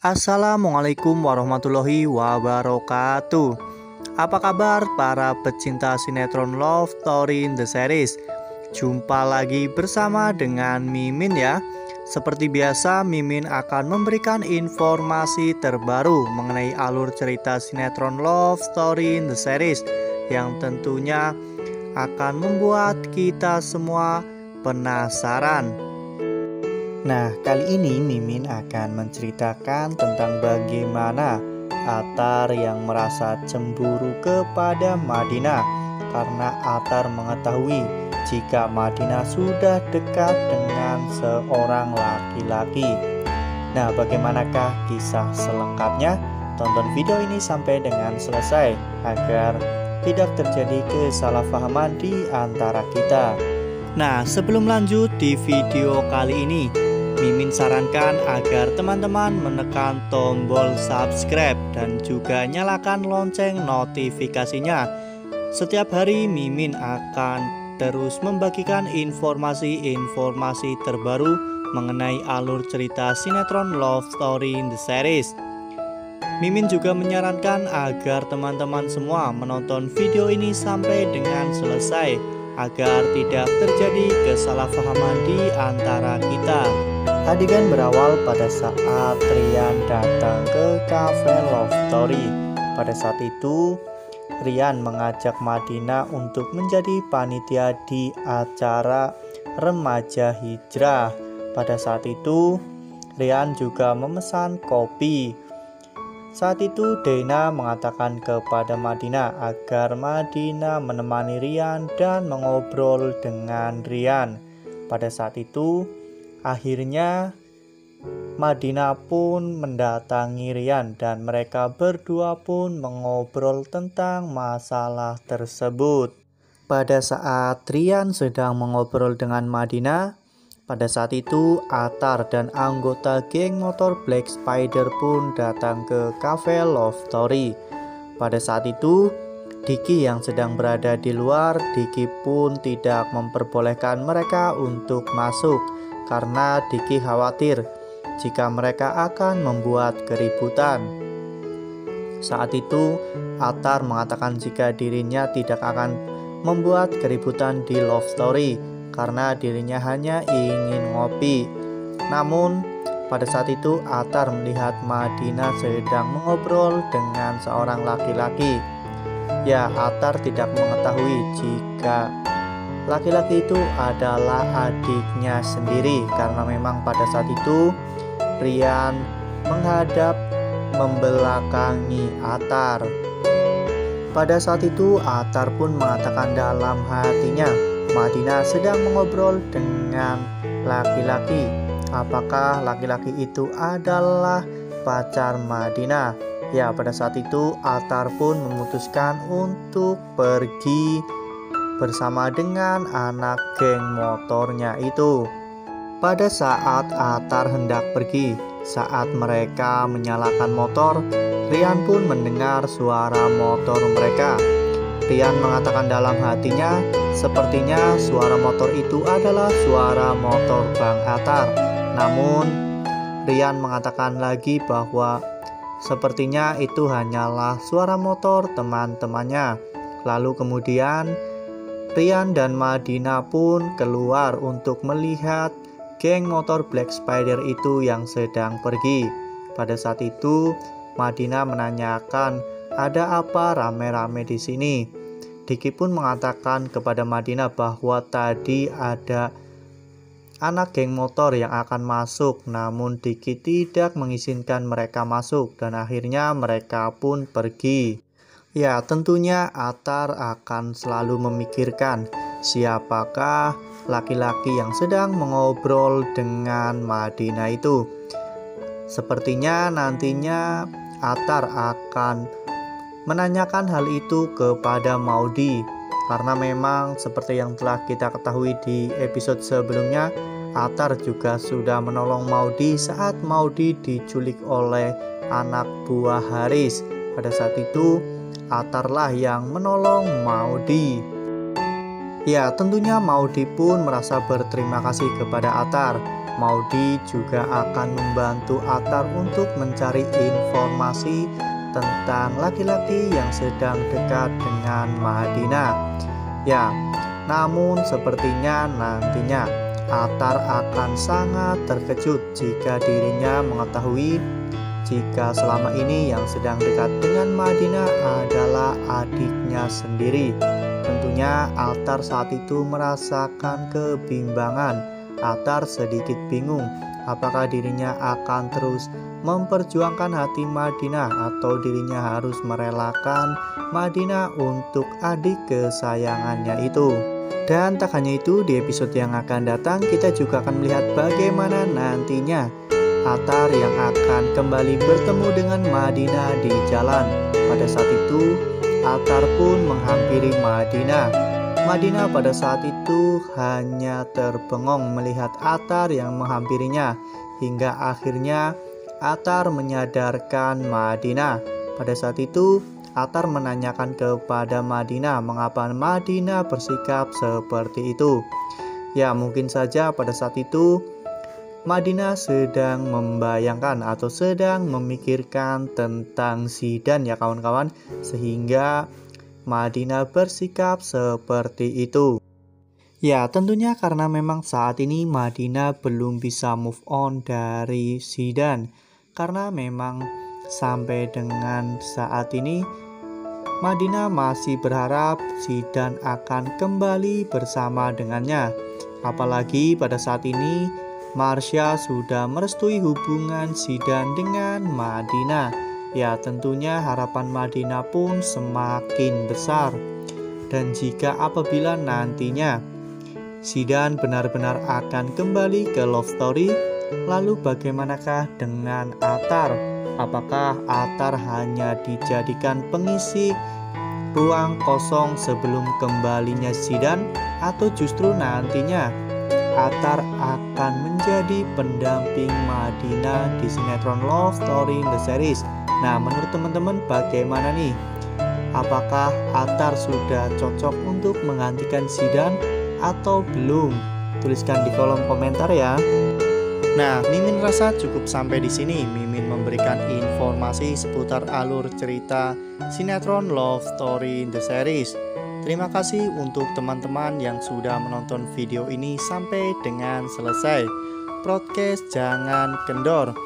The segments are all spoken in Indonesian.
Assalamualaikum warahmatullahi wabarakatuh. Apa kabar para pecinta sinetron Love Story in the Series? Jumpa lagi bersama dengan Mimin ya. Seperti biasa Mimin akan memberikan informasi terbaru Mengenai alur cerita sinetron Love Story in the Series Yang tentunya akan membuat kita semua penasaran. Nah, kali ini Mimin akan menceritakan tentang bagaimana Atar yang merasa cemburu kepada Madina karena Atar mengetahui jika Madina sudah dekat dengan seorang laki-laki. Nah, bagaimanakah kisah selengkapnya? Tonton video ini sampai dengan selesai agar tidak terjadi kesalahpahaman di antara kita. Nah, sebelum lanjut di video kali ini, Mimin sarankan agar teman-teman menekan tombol subscribe dan juga nyalakan lonceng notifikasinya. Setiap hari Mimin akan terus membagikan informasi-informasi terbaru mengenai alur cerita sinetron Love Story in the Series. Mimin juga menyarankan agar teman-teman semua menonton video ini sampai dengan selesai agar tidak terjadi kesalahpahaman di antara kita. Adegan berawal pada saat Rian datang ke cafe Love Story. Pada saat itu, Rian mengajak Madina untuk menjadi panitia di acara remaja hijrah. Pada saat itu, Rian juga memesan kopi saat itu Dena mengatakan kepada Madina agar Madina menemani Rian dan mengobrol dengan Rian. Pada saat itu, akhirnya Madina pun mendatangi Rian dan mereka berdua pun mengobrol tentang masalah tersebut. Pada saat Rian sedang mengobrol dengan Madina, pada saat itu, Atar dan anggota geng motor Black Spider pun datang ke cafe Love Story. Pada saat itu, Diki yang sedang berada di luar, Diki pun tidak memperbolehkan mereka untuk masuk karena Diki khawatir jika mereka akan membuat keributan. Saat itu, Atar mengatakan jika dirinya tidak akan membuat keributan di Love Story karena dirinya hanya ingin ngopi. Namun, pada saat itu Atar melihat Madina sedang mengobrol dengan seorang laki-laki. Ya, Atar tidak mengetahui jika laki-laki itu adalah adiknya sendiri karena memang pada saat itu Rian menghadap membelakangi Atar. Pada saat itu Atar pun mengatakan dalam hatinya, Madinah sedang mengobrol dengan laki-laki. Apakah laki-laki itu adalah pacar Madinah? Ya, pada saat itu Atar pun memutuskan untuk pergi bersama dengan anak geng motornya itu. Pada saat Atar hendak pergi, saat mereka menyalakan motor, Rian pun mendengar suara motor mereka. Rian mengatakan dalam hatinya, sepertinya suara motor itu adalah suara motor Bang Atar. Namun, Rian mengatakan lagi bahwa sepertinya itu hanyalah suara motor teman-temannya. Lalu kemudian, Rian dan Madina pun keluar untuk melihat geng motor Black Spider itu yang sedang pergi. Pada saat itu, Madina menanyakan, "Ada apa rame-rame di sini?" Diki pun mengatakan kepada Madinah bahwa tadi ada anak geng motor yang akan masuk namun Diki tidak mengizinkan mereka masuk dan akhirnya mereka pun pergi. Ya tentunya Atar akan selalu memikirkan siapakah laki-laki yang sedang mengobrol dengan Madinah itu. Sepertinya nantinya Atar akan menanyakan hal itu kepada Maudi karena memang seperti yang telah kita ketahui di episode sebelumnya Atar juga sudah menolong Maudi saat Maudi diculik oleh anak buah Haris pada saat itu Atarlah yang menolong Maudi Ya tentunya Maudi pun merasa berterima kasih kepada Atar Maudi juga akan membantu Atar untuk mencari informasi tentang laki-laki yang sedang dekat dengan Madinah. Ya, namun sepertinya nantinya Atar akan sangat terkejut jika dirinya mengetahui jika selama ini yang sedang dekat dengan Madinah adalah adiknya sendiri. Tentunya Altar saat itu merasakan kebimbangan Atar sedikit bingung apakah dirinya akan terus memperjuangkan hati Madinah atau dirinya harus merelakan Madinah untuk adik kesayangannya itu. Dan tak hanya itu, di episode yang akan datang kita juga akan melihat bagaimana nantinya Atar yang akan kembali bertemu dengan Madinah di jalan. Pada saat itu, Atar pun menghampiri Madinah Madinah pada saat itu hanya terbengong melihat Atar yang menghampirinya hingga akhirnya Atar menyadarkan Madinah. Pada saat itu Atar menanyakan kepada Madinah mengapa Madinah bersikap seperti itu. Ya mungkin saja pada saat itu Madinah sedang membayangkan atau sedang memikirkan tentang Sidan ya kawan-kawan sehingga Madinah bersikap seperti itu. Ya, tentunya karena memang saat ini Madinah belum bisa move on dari Sidan. Karena memang sampai dengan saat ini Madinah masih berharap Sidan akan kembali bersama dengannya. Apalagi pada saat ini Marsha sudah merestui hubungan Sidan dengan Madinah ya tentunya harapan Madinah pun semakin besar. Dan jika apabila nantinya Sidan benar-benar akan kembali ke love story, lalu bagaimanakah dengan Atar? Apakah Atar hanya dijadikan pengisi ruang kosong sebelum kembalinya Sidan atau justru nantinya Atar akan menjadi pendamping Madinah di sinetron Love Story in the series Nah, menurut teman-teman bagaimana nih? Apakah Atar sudah cocok untuk menggantikan Sidan atau belum? Tuliskan di kolom komentar ya. Nah, Mimin rasa cukup sampai di sini. Mimin memberikan informasi seputar alur cerita sinetron Love Story in the Series. Terima kasih untuk teman-teman yang sudah menonton video ini sampai dengan selesai. Broadcast jangan kendor.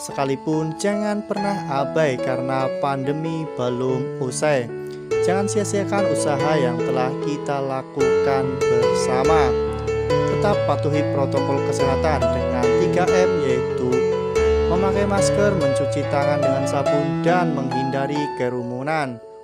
Sekalipun jangan pernah abai karena pandemi belum usai. Jangan sia-siakan usaha yang telah kita lakukan bersama. Tetap patuhi protokol kesehatan dengan 3M yaitu memakai masker, mencuci tangan dengan sabun dan menghindari kerumunan.